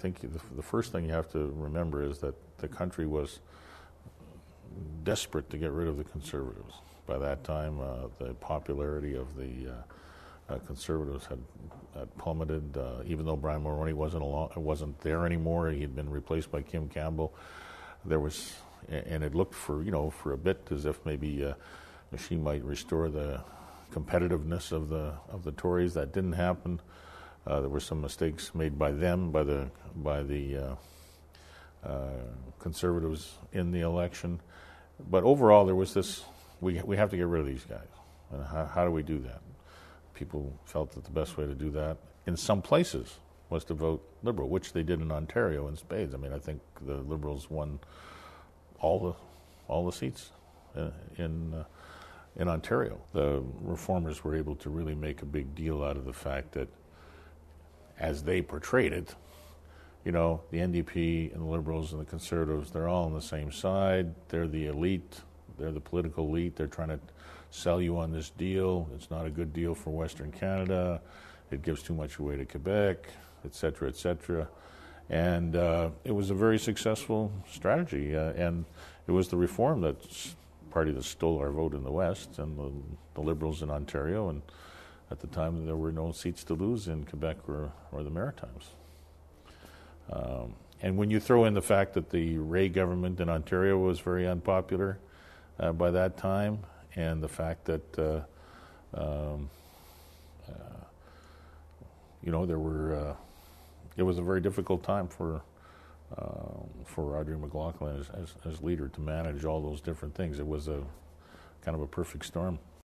think the, the first thing you have to remember is that the country was desperate to get rid of the conservatives. By that time, uh, the popularity of the uh, uh, conservatives had, had plummeted. Uh, even though Brian Mulroney wasn't along, wasn't there anymore, he had been replaced by Kim Campbell. There was, and it looked for you know for a bit as if maybe uh, she might restore the competitiveness of the of the Tories. That didn't happen. Uh, there were some mistakes made by them, by the by the conservatives in the election but overall, there was this we, we have to get rid of these guys. And how, how do we do that? People felt that the best way to do that in some places was to vote Liberal, which they did in Ontario in spades. I mean, I think the Liberals won all the all the seats in in, uh, in Ontario. The reformers were able to really make a big deal out of the fact that, as they portrayed it, you know, the NDP and the Liberals and the Conservatives, they're all on the same side. They're the elite. They're the political elite. They're trying to sell you on this deal. It's not a good deal for Western Canada. It gives too much away to Quebec, et cetera, et cetera. And uh, it was a very successful strategy. Uh, and it was the reform that party that stole our vote in the West and the, the, Liberals in Ontario. And at the time, there were no seats to lose in Quebec or, or the Maritimes. Um, and when you throw in the fact that the Rae government in Ontario was very unpopular uh, by that time, and the fact that uh, um, uh, you know there were uh, it was a very difficult time for um, for Audrey McLaughlin as, as, as leader to manage all those different things. It was a kind of a perfect storm.